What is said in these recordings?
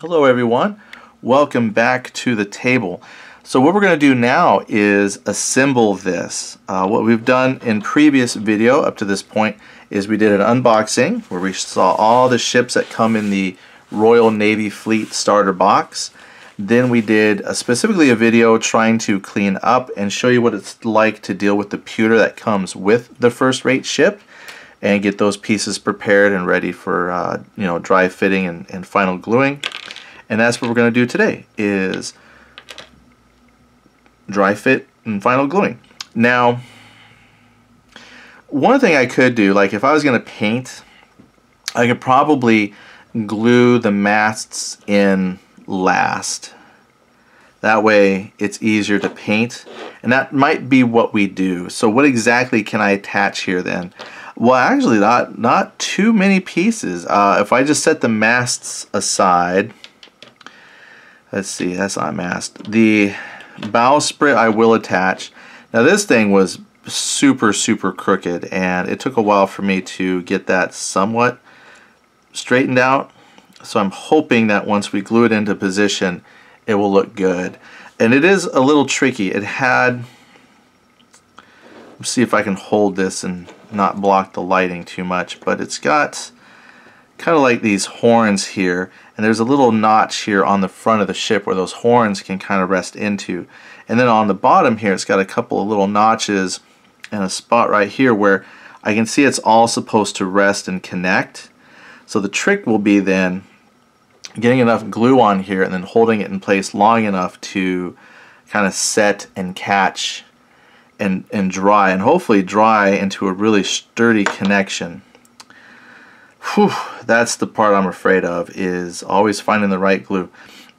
Hello everyone, welcome back to the table. So what we're going to do now is assemble this. Uh, what we've done in previous video up to this point is we did an unboxing where we saw all the ships that come in the Royal Navy Fleet starter box. Then we did a, specifically a video trying to clean up and show you what it's like to deal with the pewter that comes with the first rate ship and get those pieces prepared and ready for uh, you know dry fitting and, and final gluing. And that's what we're going to do today is dry fit and final gluing. Now, one thing I could do, like if I was going to paint, I could probably glue the masts in last. That way it's easier to paint and that might be what we do. So what exactly can I attach here then? Well actually not, not too many pieces. Uh, if I just set the masts aside, let's see, that's not mast. The bowsprit I will attach. Now this thing was super, super crooked and it took a while for me to get that somewhat straightened out. So I'm hoping that once we glue it into position, it will look good. And it is a little tricky. It had, let's see if I can hold this and not block the lighting too much, but it's got kind of like these horns here and there's a little notch here on the front of the ship where those horns can kind of rest into. And then on the bottom here it's got a couple of little notches and a spot right here where I can see it's all supposed to rest and connect. So the trick will be then getting enough glue on here and then holding it in place long enough to kind of set and catch and, and dry and hopefully dry into a really sturdy connection Whew, that's the part I'm afraid of is always finding the right glue.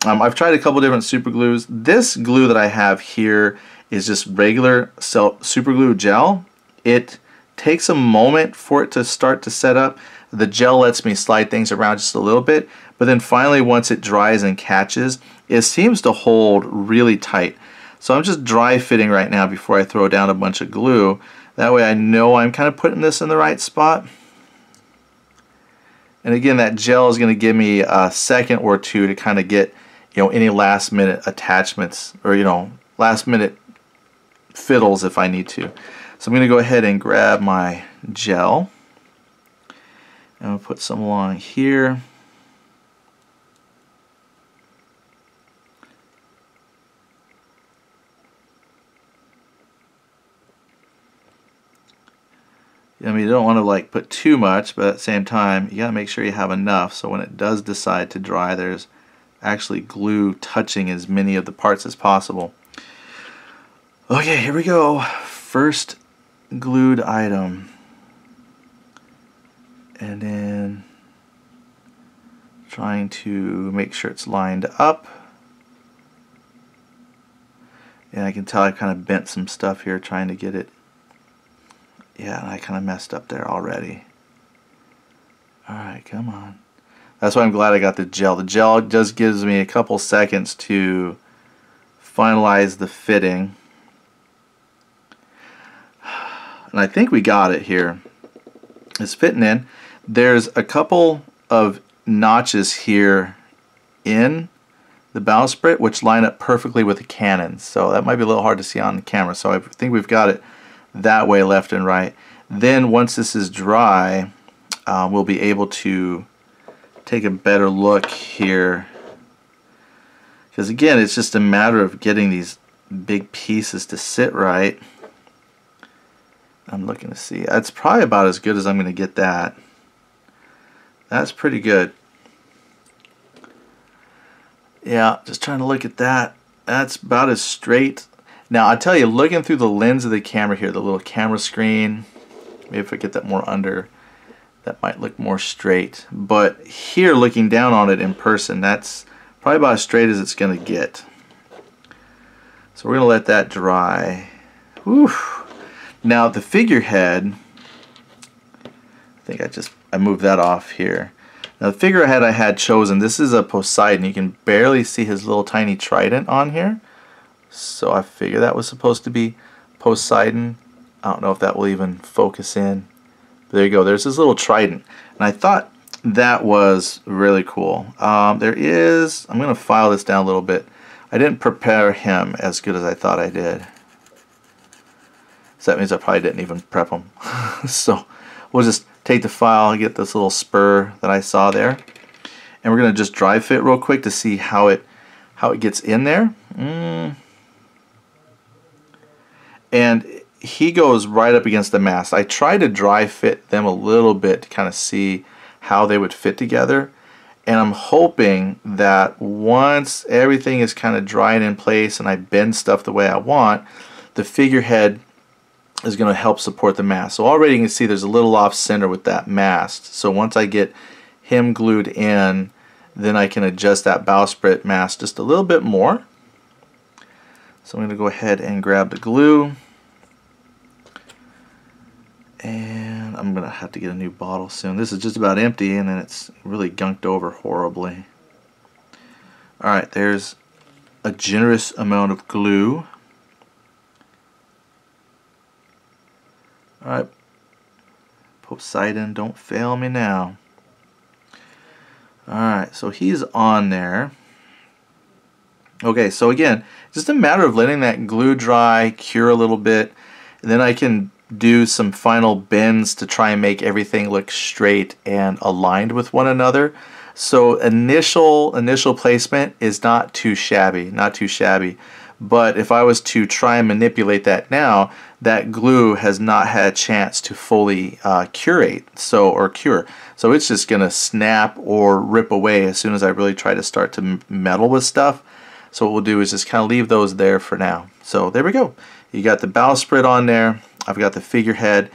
Um, I've tried a couple different super glues. This glue that I have here is just regular super glue gel. It takes a moment for it to start to set up. The gel lets me slide things around just a little bit, but then finally once it dries and catches, it seems to hold really tight. So I'm just dry fitting right now before I throw down a bunch of glue. That way I know I'm kind of putting this in the right spot. And again, that gel is going to give me a second or two to kind of get, you know, any last minute attachments or, you know, last minute fiddles if I need to. So I'm going to go ahead and grab my gel. And I'll put some along here. I mean, you don't want to like put too much, but at the same time, you got to make sure you have enough so when it does decide to dry, there's actually glue touching as many of the parts as possible. Okay, here we go. First glued item. And then trying to make sure it's lined up. And I can tell I kind of bent some stuff here trying to get it yeah, I kind of messed up there already. Alright, come on. That's why I'm glad I got the gel. The gel just gives me a couple seconds to finalize the fitting. And I think we got it here. It's fitting in. There's a couple of notches here in the bowsprit which line up perfectly with the cannon. So that might be a little hard to see on the camera. So I think we've got it that way left and right. Then once this is dry, uh, we'll be able to take a better look here. Because again, it's just a matter of getting these big pieces to sit right. I'm looking to see. That's probably about as good as I'm going to get that. That's pretty good. Yeah, just trying to look at that. That's about as straight now, I tell you, looking through the lens of the camera here, the little camera screen, maybe if I get that more under, that might look more straight. But here, looking down on it in person, that's probably about as straight as it's going to get. So we're going to let that dry. Whew. Now, the figurehead, I think I just, I moved that off here. Now, the figurehead I had chosen, this is a Poseidon. You can barely see his little tiny trident on here. So I figure that was supposed to be Poseidon. I don't know if that will even focus in. But there you go. There's this little trident. And I thought that was really cool. Um, there is, I'm going to file this down a little bit. I didn't prepare him as good as I thought I did. So that means I probably didn't even prep him. so we'll just take the file, and get this little spur that I saw there. And we're going to just dry fit real quick to see how it how it gets in there. Mm. And he goes right up against the mast. I tried to dry fit them a little bit to kind of see how they would fit together. And I'm hoping that once everything is kind of dried in place and I bend stuff the way I want, the figurehead is going to help support the mast. So already you can see there's a little off center with that mast. So once I get him glued in, then I can adjust that bowsprit mast just a little bit more. So I'm going to go ahead and grab the glue. And I'm going to have to get a new bottle soon. This is just about empty and then it's really gunked over horribly. Alright, there's a generous amount of glue. Alright, Poseidon, don't fail me now. Alright, so he's on there. Okay, so again, just a matter of letting that glue dry, cure a little bit, and then I can do some final bends to try and make everything look straight and aligned with one another. So initial initial placement is not too shabby, not too shabby. But if I was to try and manipulate that now, that glue has not had a chance to fully uh, curate, so or cure. So it's just going to snap or rip away as soon as I really try to start to meddle with stuff. So what we'll do is just kind of leave those there for now. So there we go. You got the bowsprit on there. I've got the figurehead.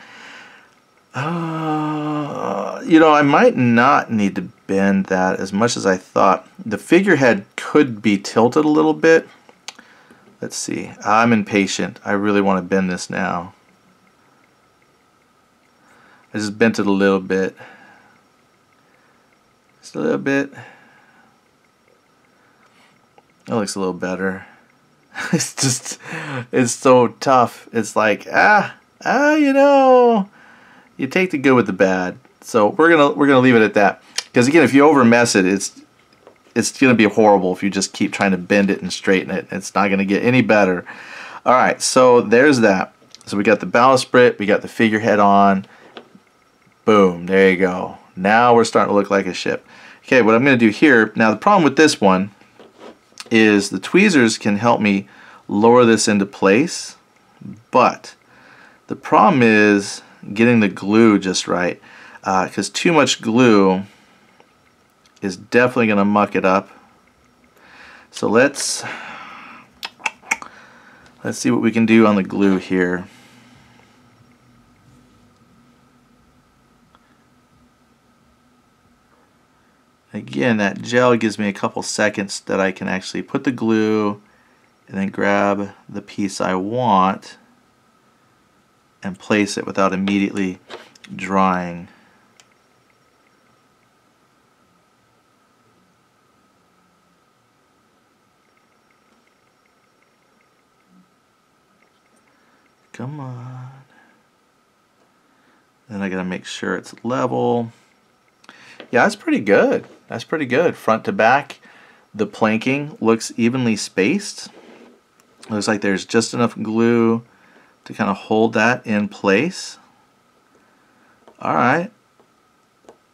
Uh, you know, I might not need to bend that as much as I thought. The figurehead could be tilted a little bit. Let's see. I'm impatient. I really want to bend this now. I just bent it a little bit. Just a little bit. That looks a little better. it's just, it's so tough. It's like, ah, ah, you know, you take the good with the bad. So we're gonna we're gonna leave it at that. Because again, if you over mess it, it's it's gonna be horrible if you just keep trying to bend it and straighten it. It's not gonna get any better. All right, so there's that. So we got the bowsprit, we got the figurehead on. Boom, there you go. Now we're starting to look like a ship. Okay, what I'm gonna do here, now the problem with this one is the tweezers can help me lower this into place, but the problem is getting the glue just right because uh, too much glue is definitely going to muck it up. So let's let's see what we can do on the glue here. Again, that gel gives me a couple seconds that I can actually put the glue and then grab the piece I want and place it without immediately drying. Come on. Then I gotta make sure it's level. Yeah, that's pretty good. That's pretty good. Front to back, the planking looks evenly spaced. Looks like there's just enough glue to kind of hold that in place. Alright.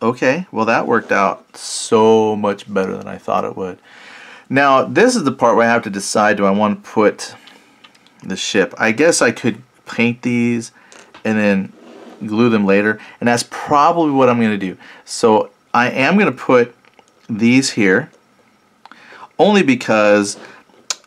Okay, well that worked out so much better than I thought it would. Now, this is the part where I have to decide, do I want to put the ship? I guess I could paint these and then glue them later, and that's probably what I'm going to do. So I am going to put these here only because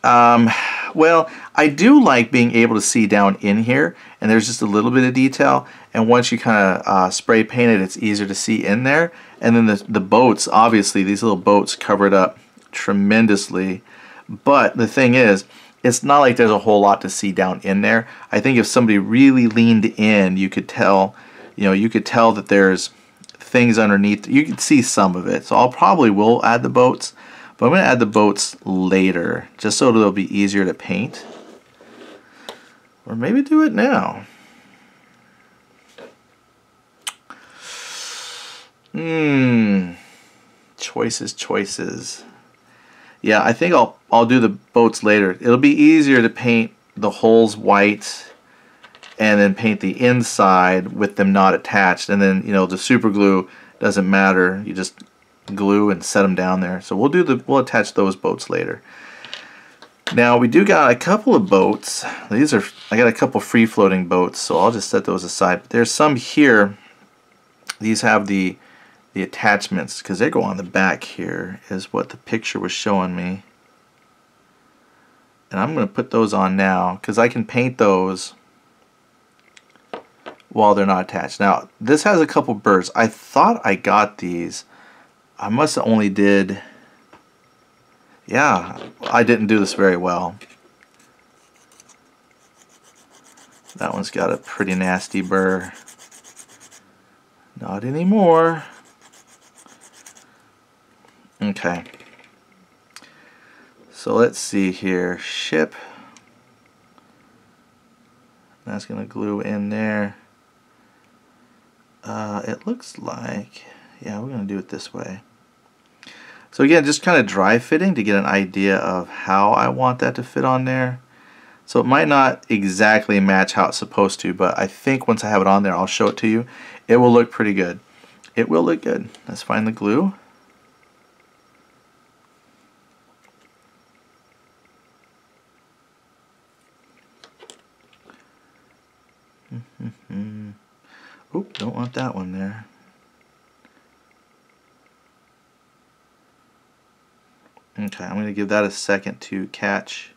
um, well I do like being able to see down in here and there's just a little bit of detail and once you kind of uh, spray paint it it's easier to see in there and then the, the boats obviously these little boats cover it up tremendously but the thing is it's not like there's a whole lot to see down in there. I think if somebody really leaned in you could tell you know you could tell that there's things underneath. You can see some of it. So I'll probably will add the boats, but I'm going to add the boats later just so it'll be easier to paint. Or maybe do it now. Mmm. Choices, choices. Yeah, I think I'll I'll do the boats later. It'll be easier to paint the holes white and then paint the inside with them not attached. And then you know the super glue doesn't matter. You just glue and set them down there. So we'll do the we'll attach those boats later. Now we do got a couple of boats. These are I got a couple free floating boats so I'll just set those aside. But there's some here. These have the the attachments because they go on the back here is what the picture was showing me. And I'm going to put those on now because I can paint those while they're not attached. Now, this has a couple birds. I thought I got these. I must have only did... Yeah, I didn't do this very well. That one's got a pretty nasty burr. Not anymore. Okay. So let's see here. Ship. That's going to glue in there. Uh, it looks like, yeah, we're going to do it this way. So again, just kind of dry fitting to get an idea of how I want that to fit on there. So it might not exactly match how it's supposed to, but I think once I have it on there, I'll show it to you. It will look pretty good. It will look good. Let's find the glue. Oop, don't want that one there. Okay, I'm going to give that a second to catch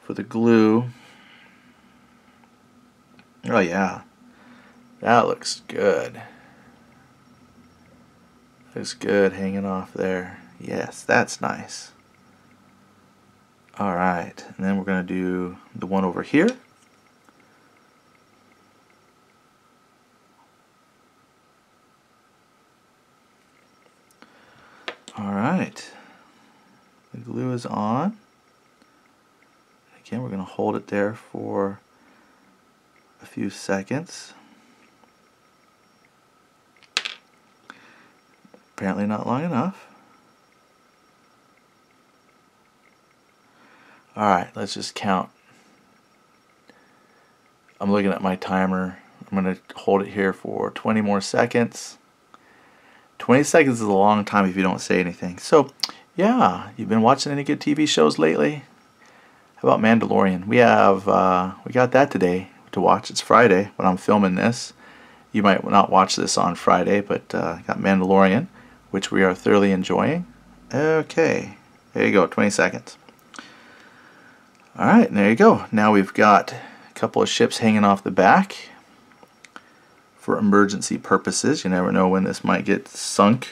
for the glue. Oh yeah, that looks good. Looks good hanging off there. Yes, that's nice. Alright, and then we're going to do the one over here. Alright, the glue is on. Again, we're going to hold it there for a few seconds. Apparently not long enough. Alright, let's just count. I'm looking at my timer. I'm going to hold it here for 20 more seconds. 20 seconds is a long time if you don't say anything. So, yeah, you've been watching any good TV shows lately? How about Mandalorian? We have, uh, we got that today to watch. It's Friday when I'm filming this. You might not watch this on Friday, but uh, got Mandalorian, which we are thoroughly enjoying. Okay, there you go, 20 seconds. Alright, there you go. Now we've got a couple of ships hanging off the back for emergency purposes. You never know when this might get sunk.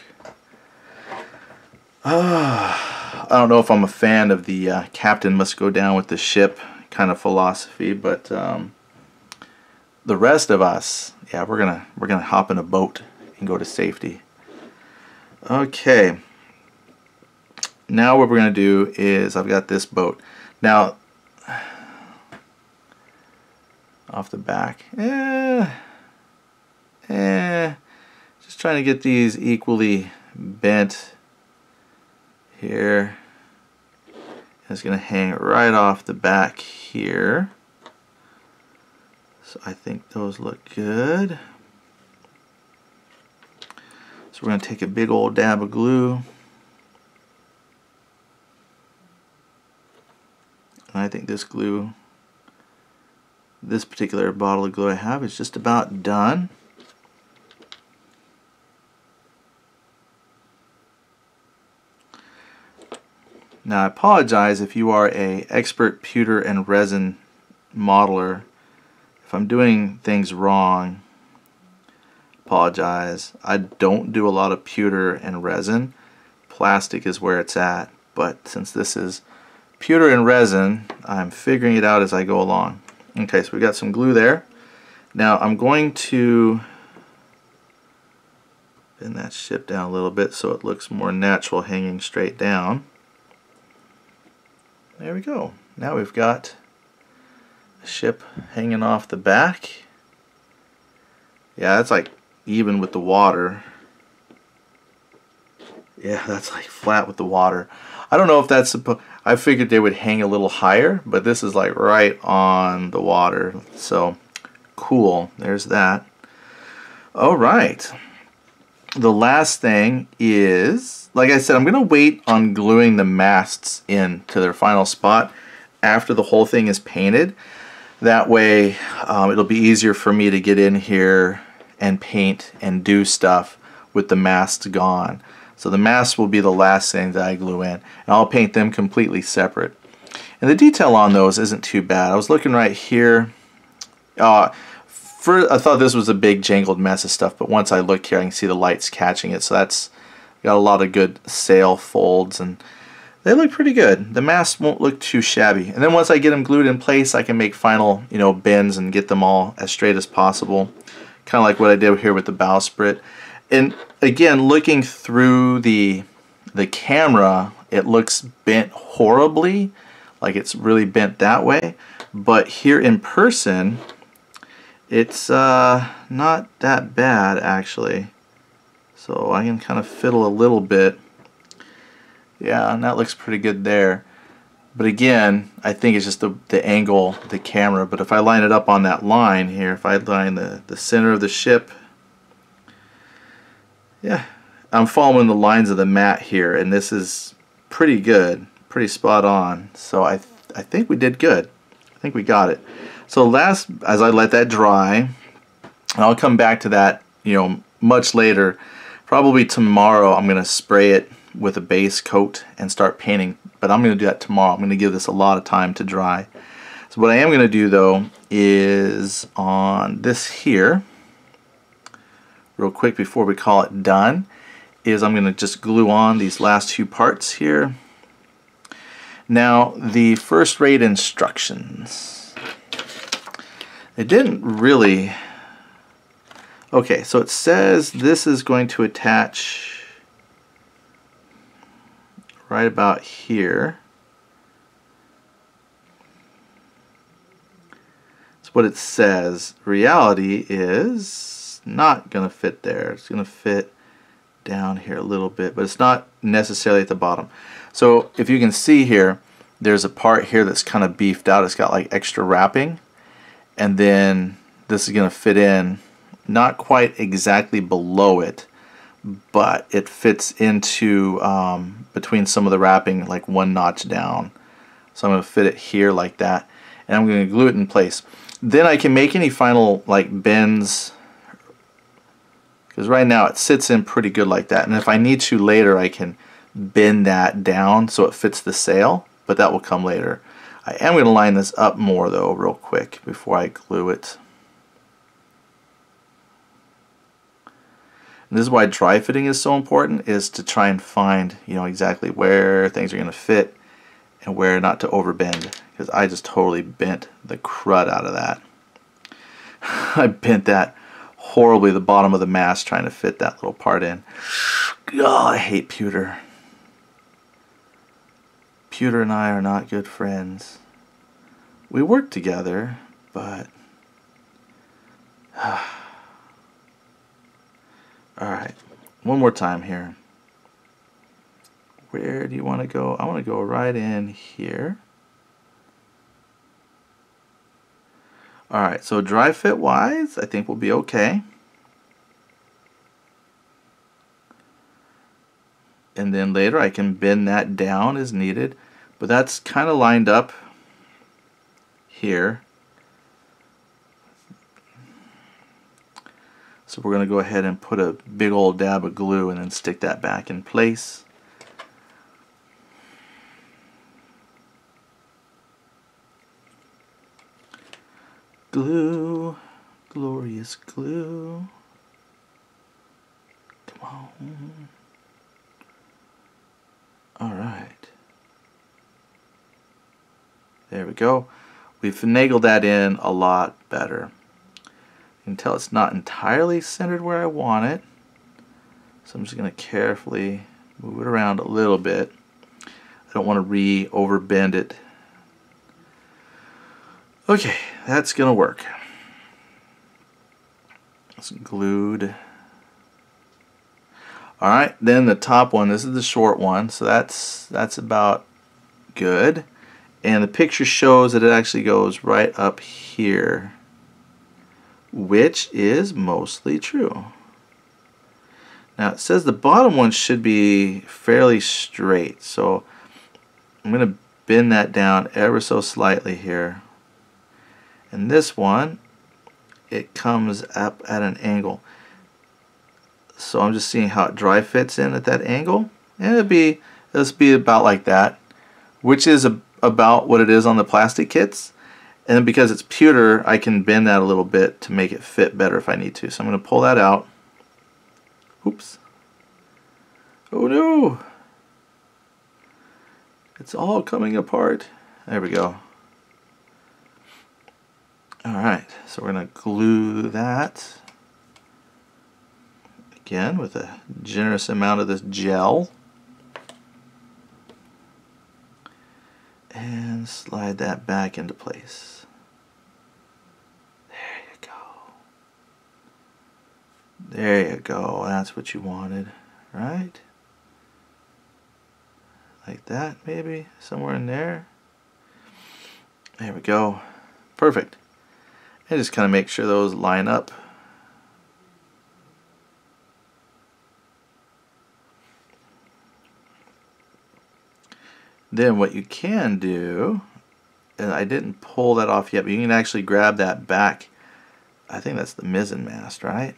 Uh, I don't know if I'm a fan of the uh, captain must go down with the ship kind of philosophy, but um, the rest of us, yeah, we're gonna we're gonna hop in a boat and go to safety. Okay. Now what we're gonna do is I've got this boat. Now off the back. Eh, eh, just trying to get these equally bent here. It's going to hang right off the back here. So I think those look good. So we're going to take a big old dab of glue. And I think this glue, this particular bottle of glue I have is just about done. Now I apologize if you are a expert pewter and resin modeler. If I'm doing things wrong, apologize. I don't do a lot of pewter and resin. Plastic is where it's at, but since this is pewter and resin, I'm figuring it out as I go along. Okay, so we've got some glue there. Now I'm going to bend that ship down a little bit so it looks more natural hanging straight down. There we go. Now we've got a ship hanging off the back. Yeah, that's like even with the water. Yeah, that's like flat with the water. I don't know if that's supposed. I figured they would hang a little higher, but this is like right on the water. So cool. There's that. All right. The last thing is, like I said, I'm going to wait on gluing the masts in to their final spot after the whole thing is painted. That way um, it'll be easier for me to get in here and paint and do stuff with the masts gone. So the masts will be the last thing that I glue in. And I'll paint them completely separate. And the detail on those isn't too bad. I was looking right here. Uh, for, I thought this was a big jangled mess of stuff, but once I look here I can see the lights catching it. So that's got a lot of good sail folds and they look pretty good. The masts won't look too shabby. And then once I get them glued in place, I can make final, you know, bends and get them all as straight as possible. Kind of like what I did here with the bowsprit. And again, looking through the the camera, it looks bent horribly, like it's really bent that way. But here in person, it's uh, not that bad actually. So I can kind of fiddle a little bit. Yeah, and that looks pretty good there. But again, I think it's just the, the angle, the camera. But if I line it up on that line here, if I line the, the center of the ship yeah, I'm following the lines of the mat here, and this is pretty good, pretty spot on. So I, th I think we did good. I think we got it. So last, as I let that dry, and I'll come back to that, you know, much later. Probably tomorrow I'm going to spray it with a base coat and start painting. But I'm going to do that tomorrow. I'm going to give this a lot of time to dry. So what I am going to do though is on this here, real quick before we call it done is I'm going to just glue on these last two parts here. Now the first rate instructions. It didn't really... Okay, so it says this is going to attach right about here. That's what it says. Reality is not going to fit there. It's going to fit down here a little bit, but it's not necessarily at the bottom. So if you can see here, there's a part here that's kind of beefed out. It's got like extra wrapping, and then this is going to fit in not quite exactly below it, but it fits into um, between some of the wrapping like one notch down. So I'm going to fit it here like that, and I'm going to glue it in place. Then I can make any final like bends because right now it sits in pretty good like that and if I need to later I can bend that down so it fits the sail but that will come later. I am going to line this up more though real quick before I glue it. And this is why dry fitting is so important is to try and find you know exactly where things are going to fit and where not to overbend because I just totally bent the crud out of that. I bent that horribly the bottom of the mast trying to fit that little part in. God, I hate pewter. Pewter and I are not good friends. We work together, but... Alright, one more time here. Where do you want to go? I want to go right in here. Alright, so dry fit wise, I think we'll be okay. And then later I can bend that down as needed. But that's kind of lined up here. So we're going to go ahead and put a big old dab of glue and then stick that back in place. Glue, glorious glue. Come on. All right. There we go. We've finagled that in a lot better. You can tell it's not entirely centered where I want it. So I'm just going to carefully move it around a little bit. I don't want to re-overbend it Okay, that's gonna work. It's glued. All right, then the top one, this is the short one, so that's that's about good. And the picture shows that it actually goes right up here, which is mostly true. Now it says the bottom one should be fairly straight, so I'm going to bend that down ever so slightly here. And this one, it comes up at an angle. So I'm just seeing how it dry fits in at that angle. And it'll be, it'll be about like that, which is a, about what it is on the plastic kits. And then because it's pewter, I can bend that a little bit to make it fit better if I need to. So I'm going to pull that out. Oops. Oh no! It's all coming apart. There we go. Alright, so we're going to glue that again with a generous amount of this gel. And slide that back into place. There you go. There you go. That's what you wanted, right? Like that, maybe? Somewhere in there. There we go. Perfect. And just kind of make sure those line up. Then what you can do, and I didn't pull that off yet, but you can actually grab that back. I think that's the mizzen mast, right?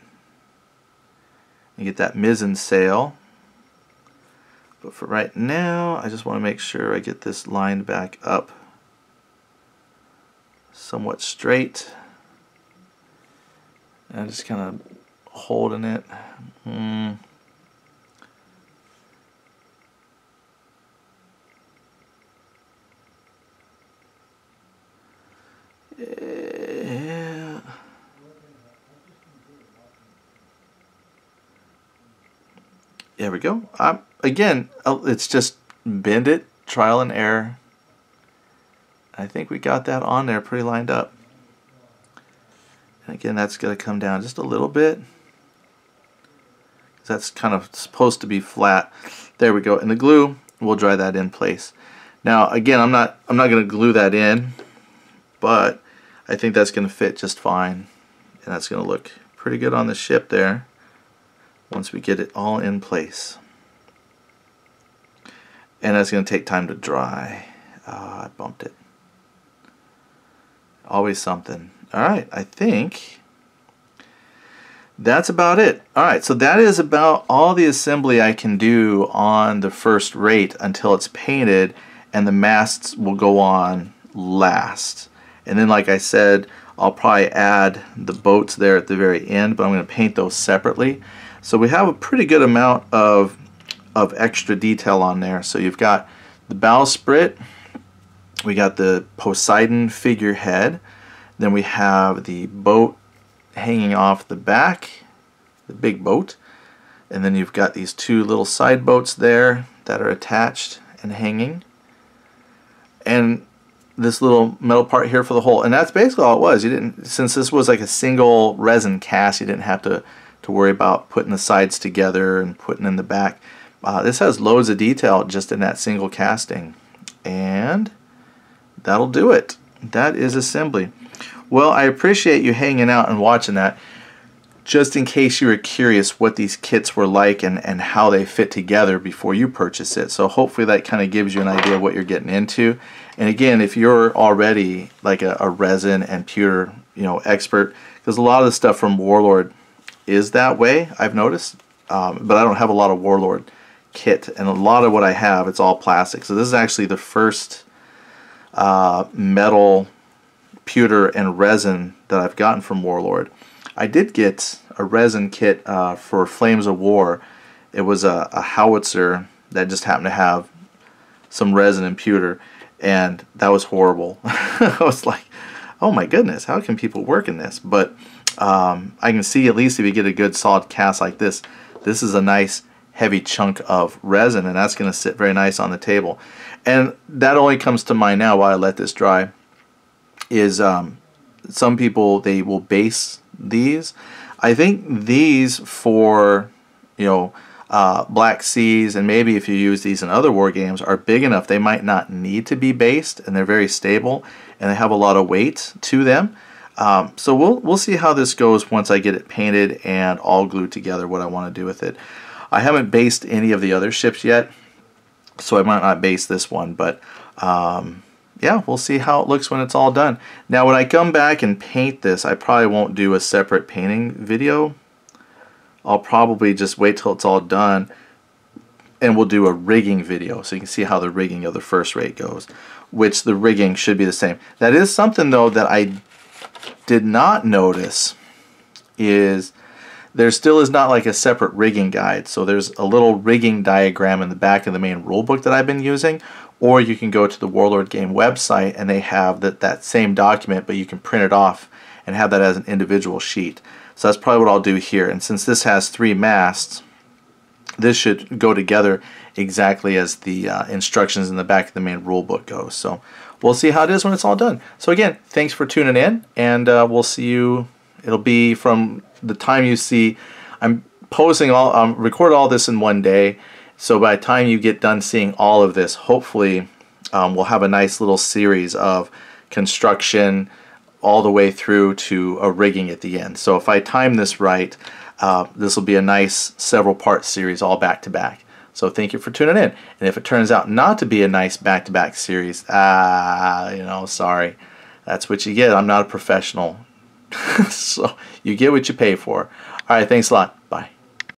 You get that mizzen sail. But for right now, I just want to make sure I get this lined back up somewhat straight. And just kind of holding it. Mm. There we go. Um, again, oh, it's just bend it, trial and error. I think we got that on there pretty lined up. And again, that's going to come down just a little bit. That's kind of supposed to be flat. There we go. And the glue, we'll dry that in place. Now, again, I'm not I'm not going to glue that in, but I think that's going to fit just fine. And that's going to look pretty good on the ship there once we get it all in place. And that's going to take time to dry. Oh, I bumped it. Always something. Alright, I think that's about it. Alright, so that is about all the assembly I can do on the first rate until it's painted and the masts will go on last. And then like I said, I'll probably add the boats there at the very end, but I'm going to paint those separately. So we have a pretty good amount of, of extra detail on there. So you've got the bowsprit, we got the Poseidon figurehead, then we have the boat hanging off the back, the big boat, and then you've got these two little side boats there that are attached and hanging. And this little metal part here for the hole. And that's basically all it was. You didn't since this was like a single resin cast, you didn't have to to worry about putting the sides together and putting in the back. Uh, this has loads of detail just in that single casting. And that'll do it. That is assembly. Well, I appreciate you hanging out and watching that. Just in case you were curious what these kits were like and, and how they fit together before you purchase it. So hopefully that kind of gives you an idea of what you're getting into. And again, if you're already like a, a resin and pewter you know expert, because a lot of the stuff from Warlord is that way, I've noticed. Um, but I don't have a lot of Warlord kit. And a lot of what I have, it's all plastic. So this is actually the first uh, metal, pewter, and resin that I've gotten from Warlord. I did get a resin kit uh, for Flames of War. It was a, a howitzer that just happened to have some resin and pewter and that was horrible. I was like, oh my goodness, how can people work in this? But um, I can see at least if you get a good solid cast like this, this is a nice heavy chunk of resin and that's going to sit very nice on the table. And that only comes to mind now while I let this dry is um, some people, they will base these. I think these for, you know, uh, Black Seas, and maybe if you use these in other war games, are big enough they might not need to be based, and they're very stable, and they have a lot of weight to them. Um, so we'll we'll see how this goes once I get it painted and all glued together. What I want to do with it. I haven't based any of the other ships yet, so I might not base this one, but. Um, yeah, we'll see how it looks when it's all done. Now, when I come back and paint this, I probably won't do a separate painting video. I'll probably just wait till it's all done and we'll do a rigging video so you can see how the rigging of the first rate goes, which the rigging should be the same. That is something, though, that I did not notice is there still is not like a separate rigging guide. So there's a little rigging diagram in the back of the main rulebook that I've been using, or you can go to the Warlord Game website and they have that, that same document, but you can print it off and have that as an individual sheet. So that's probably what I'll do here. And since this has three masts, this should go together exactly as the uh, instructions in the back of the main rule book goes. So we'll see how it is when it's all done. So again, thanks for tuning in, and uh, we'll see you. It'll be from the time you see. I'm posting all, um, record all this in one day. So by the time you get done seeing all of this, hopefully um, we'll have a nice little series of construction all the way through to a rigging at the end. So if I time this right, uh, this will be a nice several part series all back to back. So thank you for tuning in. And if it turns out not to be a nice back to back series, ah, you know, sorry. That's what you get. I'm not a professional. so you get what you pay for. All right, thanks a lot. Bye.